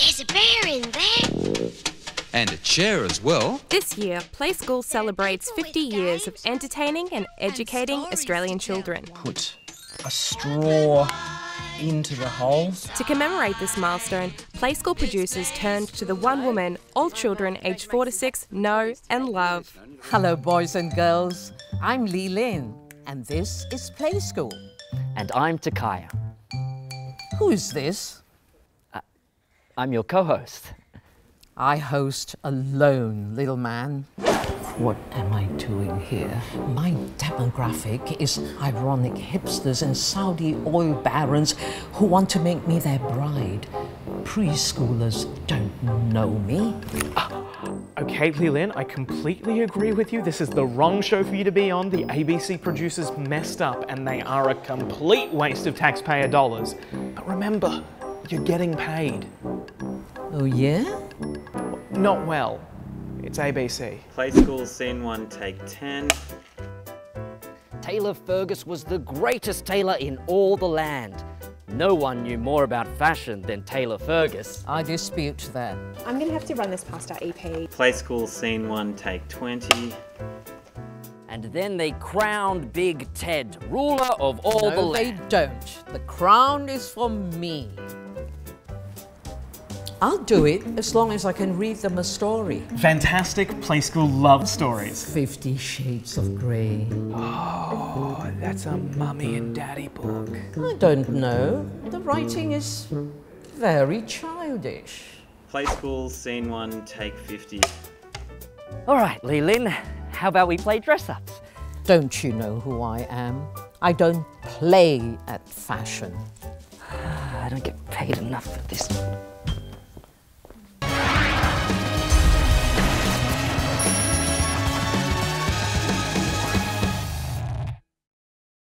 There's a bear in there. And a chair as well. This year, Play School celebrates 50 years of entertaining and educating Australian children. Put a straw into the hole. To commemorate this milestone, Play School producers turned to the one woman all children aged 4 to 6 know and love. Hello, boys and girls. I'm Lee Lin, and this is Play School. And I'm Takaya. Who's this? I'm your co host. I host alone, little man. What am I doing here? My demographic is ironic hipsters and Saudi oil barons who want to make me their bride. Preschoolers don't know me. Ah, okay, Lee Lin, I completely agree with you. This is the wrong show for you to be on. The ABC producers messed up and they are a complete waste of taxpayer dollars. But remember, you're getting paid. Oh, yeah? Not well. It's ABC. Play School Scene 1, Take 10. Taylor Fergus was the greatest tailor in all the land. No one knew more about fashion than Taylor Fergus. I dispute that. I'm going to have to run this past our EP. Play School Scene 1, Take 20. And then they crowned Big Ted, ruler of all the no, they don't. The crown is for me. I'll do it as long as I can read them a story. Fantastic Play School love stories. Fifty Shades of Grey. Oh, that's a mummy and daddy book. I don't know. The writing is very childish. Play School Scene 1, Take 50. All right, Leland, how about we play dress ups? Don't you know who I am? I don't play at fashion. Ah, I don't get paid enough for this.